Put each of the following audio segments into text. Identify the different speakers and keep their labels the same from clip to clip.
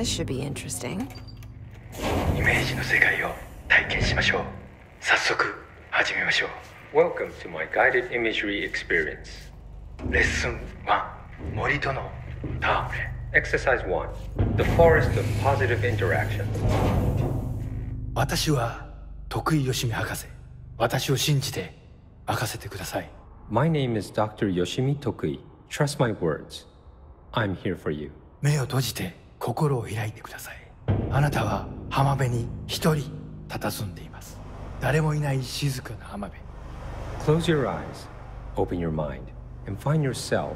Speaker 1: This should be interesting.
Speaker 2: イメージの世界を体験しましょう早速始めましょう
Speaker 3: Welcome to my guided imagery experience.
Speaker 2: レッスン1森との戯れ
Speaker 3: Exercise 1 The Forest of Positive Interaction.
Speaker 2: 私は徳井義美博士私を信じて任せてください
Speaker 3: My name is Dr. Yoshimi Tokui. Trust my words. I'm here for you.
Speaker 2: 目を閉じて 心を開いてくださいあなたは浜辺に一人佇んでいます誰もいない静かな浜辺
Speaker 3: Close your eyes, open your mind, and find yourself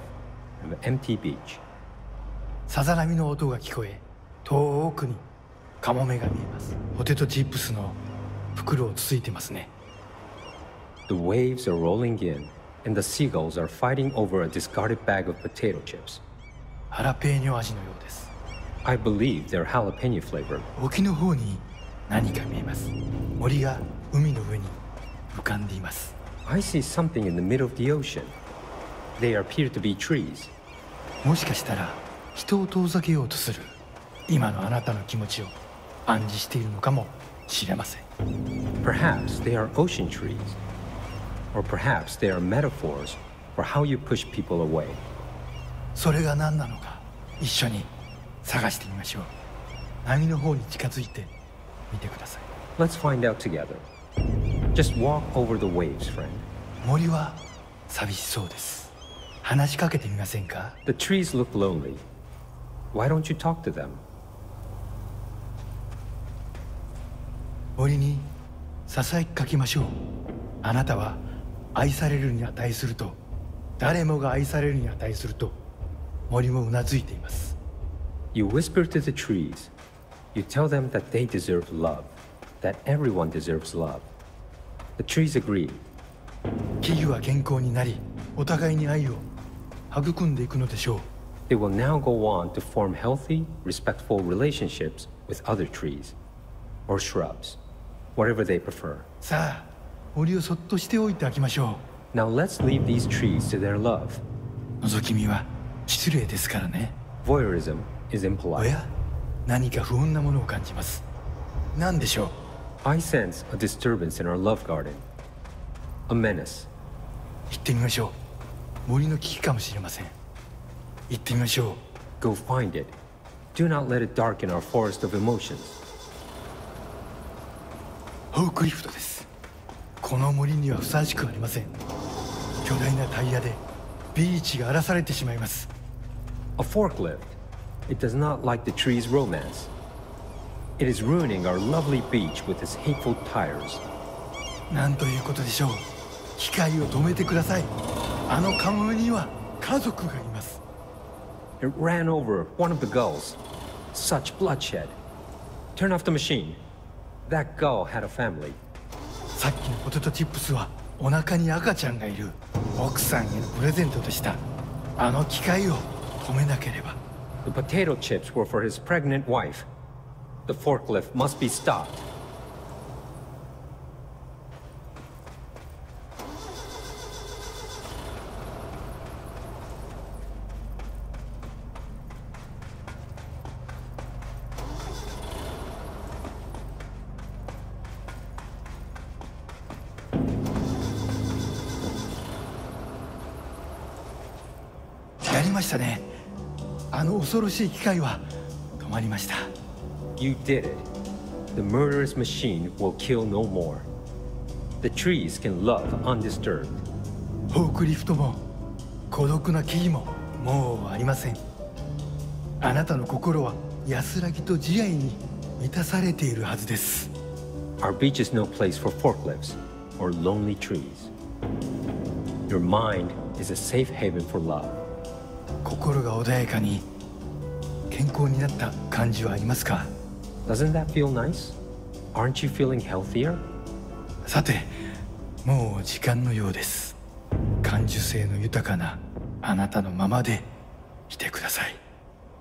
Speaker 3: on an empty beach.
Speaker 2: さざ波の音が聞こえ遠くにカモメが見えますポテトチップスの袋をつついてますね
Speaker 3: The waves are rolling in, and the seagulls are fighting over a discarded bag of potato chips.
Speaker 2: ハラペーニョ味のようです
Speaker 3: I believe they're jalapeno flavored.
Speaker 2: 沖の方に何か見えます森が海の上に浮かんでいます
Speaker 3: I see something in the middle of the ocean. They appear to be trees.
Speaker 2: もしかしたら人を遠ざけようとする今のあなたの気持ちを暗示しているのかもしれません
Speaker 3: Perhaps they are ocean trees. Or perhaps they are metaphors for how you push people away.
Speaker 2: それが何なのか一緒に 探してみましょう波の方に近づいてみてください
Speaker 3: Let's find out together. Just walk over the waves, friend.
Speaker 2: 森は寂しそうです話しかけてみませんか
Speaker 3: ？The trees look lonely. Why don't you talk to them?
Speaker 2: 森にささやきかけましょうあなたは愛されるに値すると誰もが愛されるに値すると森もうなずいています
Speaker 3: You whisper to the trees. You tell them that they deserve love, that everyone deserves love. The trees agree.
Speaker 2: 木々は健康になりお互いに愛を育んでいくのでしょう
Speaker 3: They will now go on to form healthy, respectful relationships with other trees or shrubs, whatever they prefer.
Speaker 2: さあ森をそっとしておいてあげましょ
Speaker 3: Now let's leave these trees to their love.
Speaker 2: う覗き見は失礼ですからね
Speaker 3: Voyeurism is
Speaker 2: お
Speaker 3: impolite.
Speaker 2: や何か不穏なものを感じます何でしょう
Speaker 3: I sense a disturbance in our love garden. A menace.
Speaker 2: 行ってみましょう森の危機かもしれません行ってみましょう
Speaker 3: Go find it. Do not let it darken our forest of emotions.
Speaker 2: ホークリフトですこの森にはふさわしくありません巨大なタイヤでビーチが荒らされてしまいます
Speaker 3: A forklift. It does not like the tree's romance. It is ruining our lovely beach with its hateful tires.
Speaker 2: なんということでしょう機械を止めてくださいあのカモメには家族がいます
Speaker 3: It ran over one of the gulls. Such bloodshed. Turn off the machine. That gull had a family.
Speaker 2: さっきのポテトチップスはお腹に赤ちゃんがいる奥さんへのプレゼントでしたあの機械を止めなければ
Speaker 3: The potato chips were for his pregnant wife. The forklift must be stopped.
Speaker 2: あの恐ろしい機械は止まりました
Speaker 3: You did it. The murderous machine will kill no more. The trees can love undisturbed.
Speaker 2: フォークリフトも孤独な木々ももうありませんあなたの心は安らぎと慈愛に満たされているはずです
Speaker 3: Our beach is no place for forklifts or lonely trees. Your mind is a safe haven for love.
Speaker 2: 心が穏やかに健康になった感じはありますか
Speaker 3: Doesn't that feel nice? Aren't you feeling healthier?
Speaker 2: さてもう時間のようです感受性の豊かなあなたのままでいてください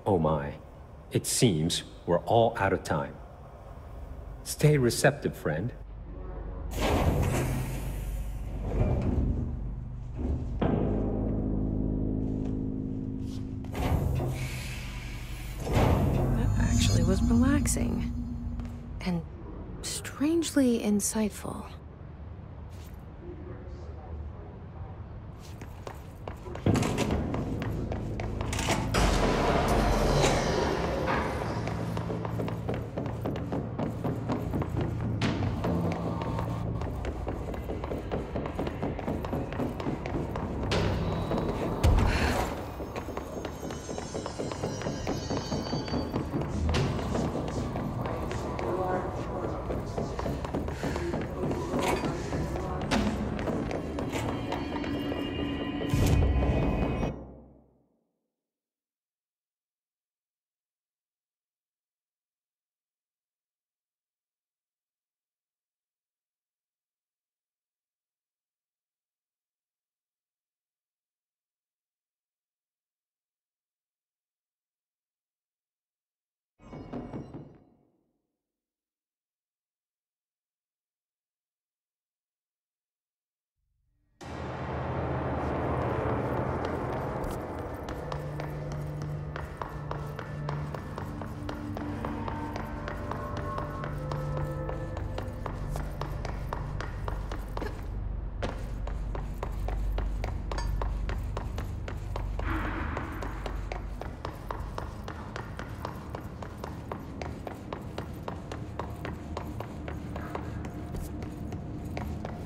Speaker 3: Oh my, it seems we're all out of time. Stay receptive, friend.
Speaker 1: And strangely insightful.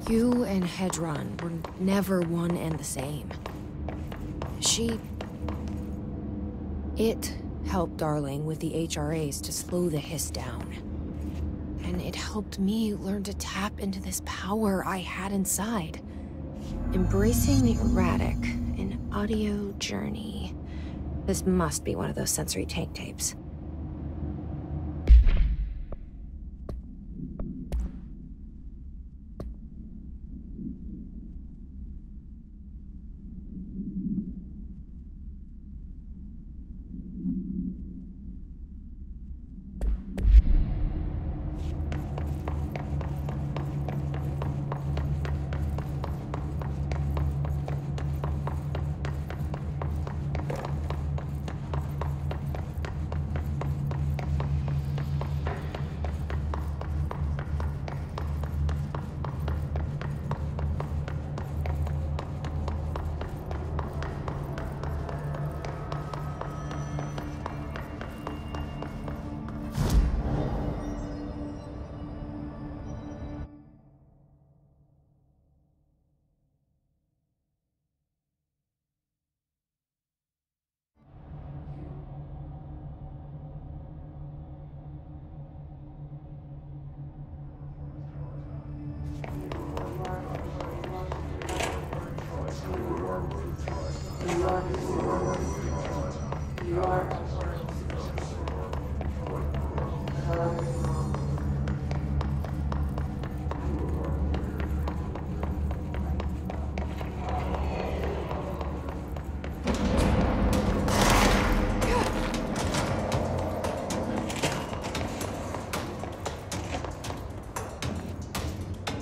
Speaker 1: You and Hedron were never one and the same. She... It helped Darling with the HRAs to slow the hiss down. And it helped me learn to tap into this power I had inside. Embracing the erratic, an audio journey. This must be one of those sensory tank tapes.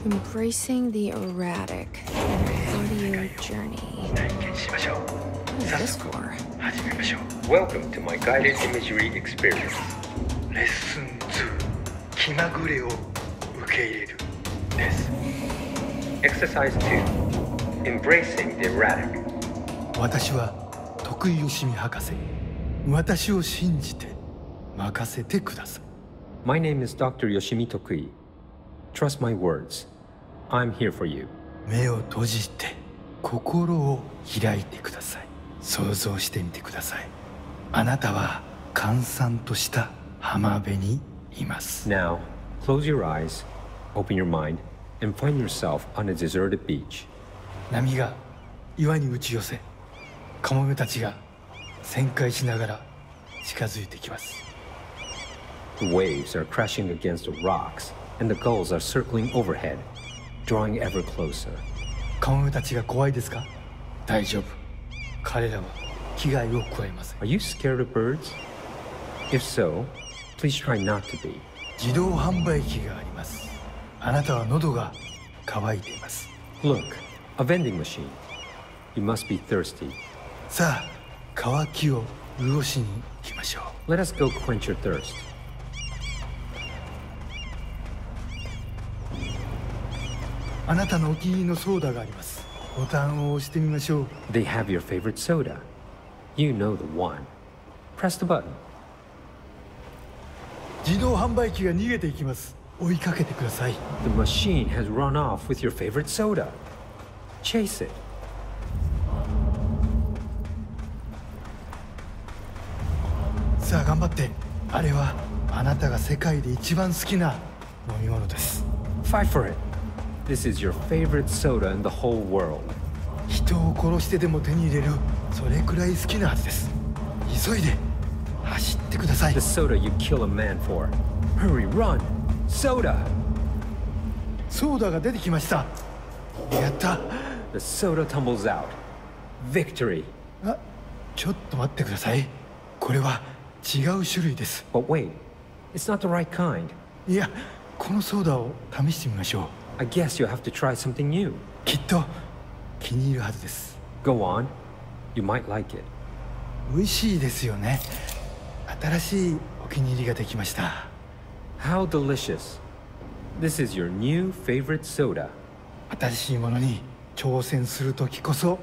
Speaker 1: Embracing the erratic. Audio journey. What is this for?
Speaker 3: Welcome to my guided imagery experience.
Speaker 2: レッスン2気まぐれを受け入れるです
Speaker 3: Exercise 2 Embracing the erratic.
Speaker 2: 私は徳井義美博士私を信じて任せてください
Speaker 3: My name is Dr. Yoshimi Tokui. Trust my words. I'm here for you.
Speaker 2: 目を閉じて心を開いてください想像してみてくださいあなたは閑散とした浜辺にいます
Speaker 3: Now, close your eyes, open your mind, and find yourself on a deserted beach.
Speaker 2: 波が岩に打ち寄せカモメたちが旋回しながら近づいてきます
Speaker 3: The waves are crashing against the rocks, and the gulls are circling overhead, drawing ever closer.
Speaker 2: カモメたちが怖いですか大丈夫彼らは危害を加えません
Speaker 3: Are you scared of birds? If so, please try not to be.
Speaker 2: 自動販売機がありますあなたは喉が渇いています
Speaker 3: Look, a vending machine. You must be thirsty.
Speaker 2: さあ渇きを潤しに行きましょう
Speaker 3: Let us go quench your thirst.
Speaker 2: あなたのお気に入りのソーダがありますボタンを押してみましょう
Speaker 3: They have your favorite soda. You know the one. Press the button.
Speaker 2: 自動販売機が逃げていきます追いかけてください
Speaker 3: The machine has run off with your favorite soda. Chase it.
Speaker 2: さあ頑張ってあれはあなたが世界で一番好きな飲み物です
Speaker 3: Fight for it. This is your favorite soda in the whole world.
Speaker 2: 人を殺してでも手に入れるそれくらい好きなはずです急いで走ってください
Speaker 3: The soda you kill a man for. Hurry, run! Soda!
Speaker 2: ソーダが出てきましたやった
Speaker 3: The soda tumbles out. Victory.
Speaker 2: あちょっと待ってくださいこれは違う種類です
Speaker 3: But wait, it's not the right kind.
Speaker 2: いやこのソーダを試してみましょう
Speaker 3: I guess you have to try something new.
Speaker 2: きっと気に入るはずです
Speaker 3: Go on. You might like it.
Speaker 2: 美味しいですよね新しいお気に入りができました
Speaker 3: How delicious. This is your new favorite soda.
Speaker 2: 新しいものに挑戦する時こそ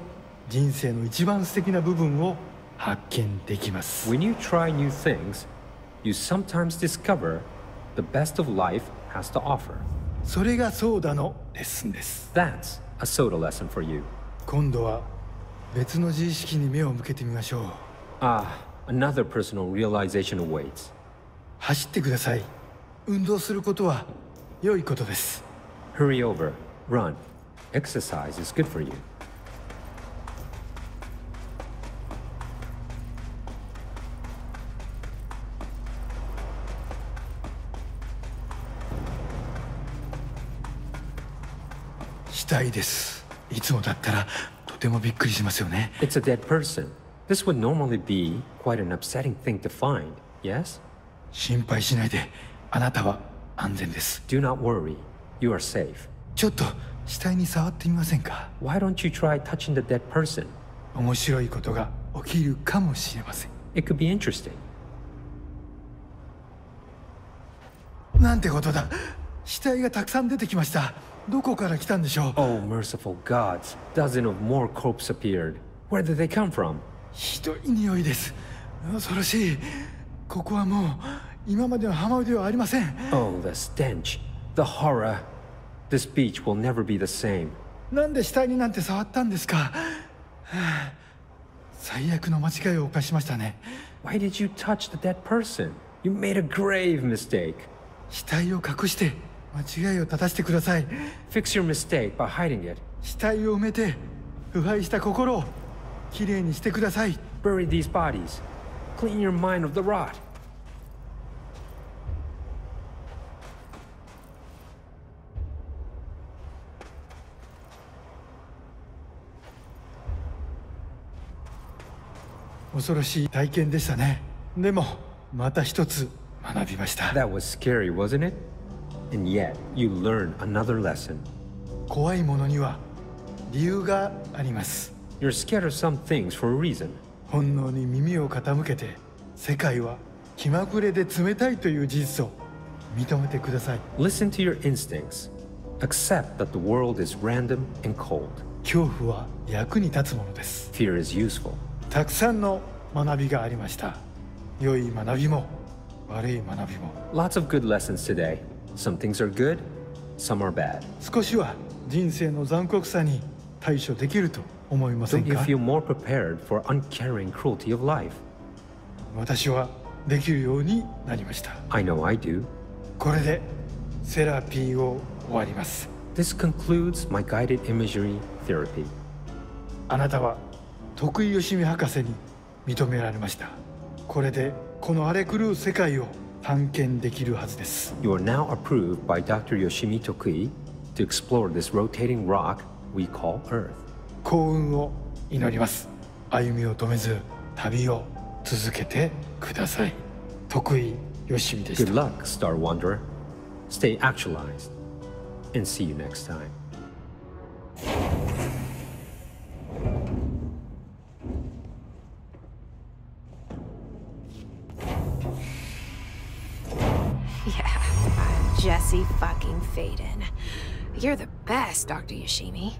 Speaker 2: 人生の一番素敵な部分を発見できます
Speaker 3: When you try new things, you sometimes discover the best of life has to offer.
Speaker 2: それがソーダのレッスンです
Speaker 3: That's a soda lesson for you.
Speaker 2: 今度は別の自意識に目を向けてみましょう
Speaker 3: Ah, another personal realization awaits.
Speaker 2: 走ってください運動することは良いことです
Speaker 3: Hurry over. Run. Exercise is good for you.
Speaker 2: 体ですいつもだったらとてもびっくりしますよね
Speaker 3: It's a dead person. This would normally be quite an upsetting thing to find, yes?
Speaker 2: 心配しないであなたは安全です
Speaker 3: Do not worry. You are safe.
Speaker 2: ちょっと死体に触ってみませんか
Speaker 3: Why don't you try touching the dead person?
Speaker 2: 面白いことが起きるかもしれません
Speaker 3: It could be interesting.
Speaker 2: なんてことだ死体がたくさん出てきましたどこから来たんでしょう
Speaker 3: Oh, merciful gods. Dozen of more corpses appeared. Where did they come from?
Speaker 2: ひどい匂いです恐ろしいここはもう今までの浜辺ではありません
Speaker 3: Oh, the stench. The horror. This beach will never be the same.
Speaker 2: なんで死体になんて触ったんですかはあ最悪の間違いを犯しましたね
Speaker 3: Why did you touch the dead person? You made a grave mistake.
Speaker 2: 死体を隠して間違いを正してください
Speaker 3: Fix your mistake by hiding it.
Speaker 2: 死体を埋めて腐敗した心をきれいにしてください
Speaker 3: Bury these bodies. Clean your mind of the rot.
Speaker 2: 恐ろしい体験でしたねでもまた一つ学びました
Speaker 3: That was scary, wasn't it? And yet, you learned another lesson.
Speaker 2: 怖いものには理由があります
Speaker 3: You're scared of some things for a reason.
Speaker 2: 本能に耳を傾けて世界は気まぐれで冷たいという事実を認めてください
Speaker 3: Listen to your instincts. Accept that the world is random and cold.
Speaker 2: 恐怖は役に立つものです
Speaker 3: Fear is useful.
Speaker 2: たくさんの学びがありました良い学びも悪い学びも
Speaker 3: Lots of good lessons today. Some things are good, some are bad.
Speaker 2: 少しは人生の残酷さに対処できると思いません
Speaker 3: Don't you
Speaker 2: か
Speaker 3: feel more prepared for uncaring cruelty of life?
Speaker 2: 私はできるようになりました
Speaker 3: I know I do.
Speaker 2: これでセラピーを終わります
Speaker 3: This concludes my guided imagery therapy.
Speaker 2: あなたは徳井義美博士に認められましたこれでこの荒れ狂う世界を 探検できるはずです
Speaker 3: You are now approved by Dr. Yoshimi Tokui to explore this rotating rock we call Earth.
Speaker 2: 幸運を祈ります歩みを止めず旅を続けてください徳井義美でし
Speaker 3: Good
Speaker 2: た
Speaker 3: luck, Star Wanderer. Stay actualized. And see you next time.
Speaker 1: You're the best, Dr. Yoshimi.